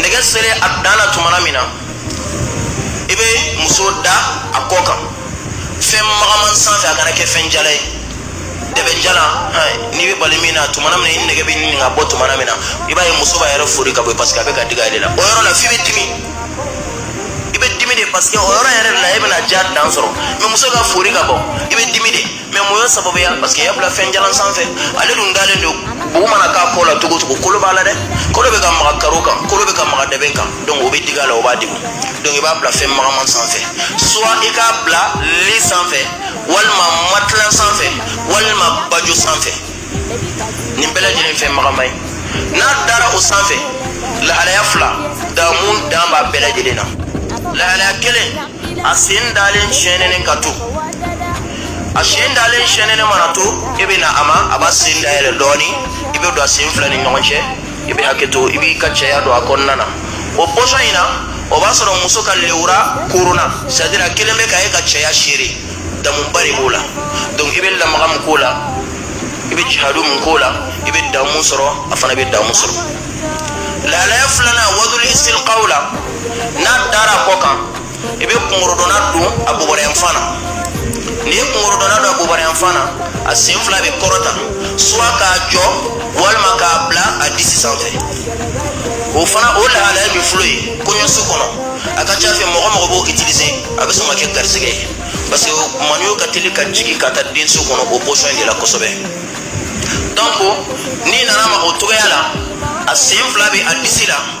nɛgɛ selen a dan na tuma min na i bɛ muso da a kɔ kan fɛn magaman sanfɛ a kana kɛ fɛn jala ye dɛbɛnjalan n'i bɛ bali min na tuma min na i nɛgɛ bɛ ɲini ka bɔ tuma min na i b'a ye muso b'a yɛrɛ fori ka bɔ yen parce que a bɛ ka digi ale la o yɔrɔ la f'i bɛ dimi i bɛ dimi de parce que o yɔrɔ yɛrɛ de la e bɛna diya dan sɔrɔ mɛ muso ka fori ka bɔ i bɛ dimi de mɛ mun ye sababu ya parce que y'a bila fɛn jalan sanfɛ ale dun dalen don bugu mana k'a kɔ la cogo cogo kolo b'a la dɛ kolo bɛ ka maga karo kan kolo bɛ ka maga dɛbɛn kan donc o bɛ digi a la o b'a degun donc i b'a bila fɛn magaman sanfɛ soit i k'a bila li sanfɛ walima matilan sanfɛ walima bajo sanfɛ nin bɛɛ lajɛlen fɛn magama ye n'a dara o sanfɛ lahalaya fila damu dan b'a bɛɛ lajɛlen na lahalaya kelen a sen dalen sɛnɛnen ka to a sen dalen sɛnɛnen mana to e bɛ na a ma a b'a sen dayɛlɛ dɔɔni i bɛ don a sen fila ni ɲɔgɔn cɛ i bɛ hakɛ to i b'i ka cɛya don a kɔnɔna na o pɔsɔn in na o b'a sɔrɔ muso ka lewura korona c'est à dire a kelen bɛ ka e ka cɛya seere damuba de b'o la donc i bɛ lamaga min k'o la i bɛ jihadu min k'o la i bɛ damu sɔrɔ a fana bɛ damu sɔrɔ lahalaya filanan wadul istilqaw la n'a dara a kɔ kan i bɛ kungorodonna don a bɔbɔrɛyanfan na n'i ye kungorodonna don a bɔbɔrɛyanfan na a sen fila bɛ kɔrɔta suwa k'a jɔ walima k'a bila a disi sanfɛ o fana o lahalaya ye nafolo ye kɔɲɔso kɔnɔ a ka ca fɛ mɔgɔ mɔgɔ b'o utiliser a bɛ sɔn ka kɛ garisigɛ ye parce que maniyo ka teli ka jigin ka taa denso kɔnɔ o pɔsɔn in de la kosɛbɛ donc n'i nana ma o cogoya la a sen fila bɛ a disi la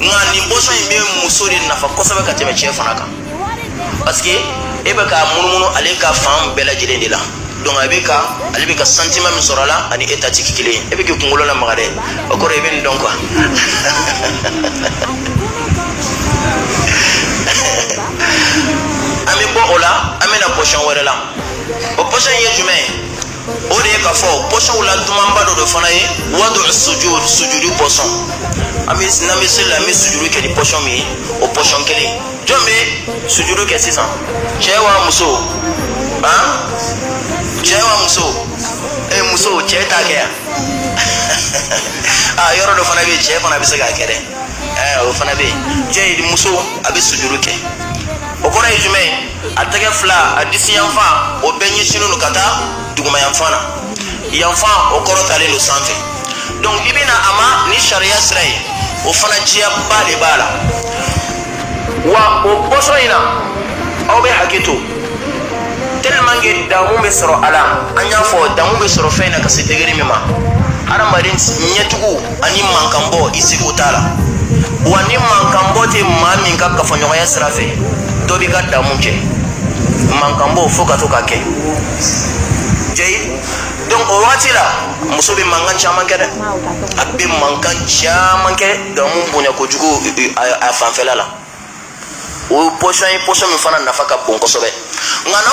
nka nin bosɔn in bɛ muso de nafa kosɛbɛ ka tɛmɛ cɛ fana kan parce que e bɛ k'a munumunu ale ka fan bɛɛ lajɛlen de la donc a bɛ ka ale bɛ ka sentiment min sɔrɔ a la ani e ta tɛ kelen ye e bɛ k'i kunkolo lamaga dɛ o kɔrɔ i bɛ nin dɔn quoi an bɛ bɔ o la an bɛ na pɔsɔn wɛrɛ la o pɔsɔn in ye jumɛn ye o de ye ka fɔ pɔsɔnw la dumanba dɔ de fana ye wadu sujud sujudi pɔsɔn an bɛ n'an bɛ seli la an bɛ sujudi kɛ ni pɔsɔn min ye o pɔsɔn kelen jɔn bɛ sujudi kɛ sisan cɛ wa muso han cɛ wa muso ee muso cɛ t'a kɛ yan aa yɔrɔ dɔ fana bɛ yen cɛ fana bɛ se k'a kɛ dɛ ɛɛ o fana bɛ yen jɔn ye muso a bɛ sujudi kɛ o kɔrɔ ye jumɛn ye. a tɛgɛ fila a disi yanfan o bɛɛ ɲɛsinnen don ka taa duguma yanfan na yanfan o kɔrɔ talen don sanfɛ donc i bɛna a ma ni sariya sira ye o fana jiyaba de b'a la wa o bɔsɔn in na aw bɛ hakɛ to tellement que damu bɛ sɔrɔ a la an y'a fɔ damu bɛ sɔrɔ fɛn in na ka se degere min ma hadamaden ɲɛtugu ani mankanbɔ i seko t'a la wa ni mankanbɔ tɛ maa min ka kafoɲɔgɔnya sira fɛ dɔ b'i ka damu kɛ mankanbɔ fo ka to ka kɛ jayi donc o wagati la muso bɛ mankan caman kɛ dɛ a bɛ mankan caman kɛ damu bonya kojugu a fanfɛla la o ye pɔsɔn ye pɔsɔn min fana nafa ka bon kosɛbɛ nka n'aw